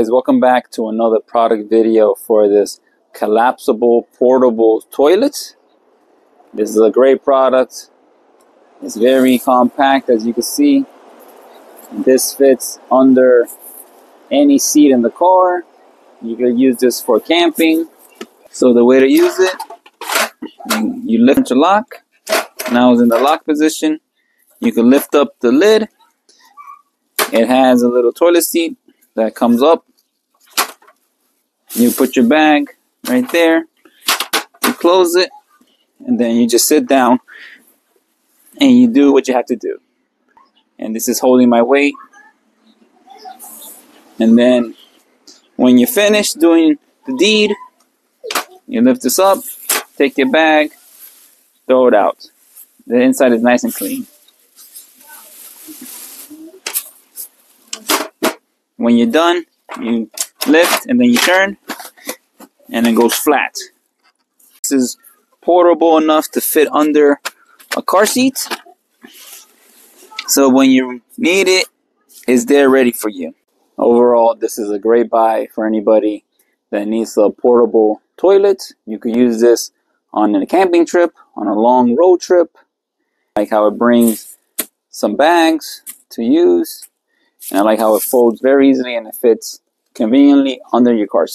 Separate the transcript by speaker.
Speaker 1: guys welcome back to another product video for this collapsible portable toilet this is a great product. It's very compact as you can see. This fits under any seat in the car. You can use this for camping. So the way to use it you lift your lock. Now it's in the lock position. You can lift up the lid. It has a little toilet seat that comes up. You put your bag right there. You close it. And then you just sit down. And you do what you have to do. And this is holding my weight. And then when you finish doing the deed, you lift this up, take your bag, throw it out. The inside is nice and clean. When you're done, you lift and then you turn and it goes flat. This is portable enough to fit under a car seat. So when you need it, it's there ready for you. Overall, this is a great buy for anybody that needs a portable toilet. You could use this on a camping trip, on a long road trip. like how it brings some bags to use and I like how it folds very easily and it fits conveniently under your car seat.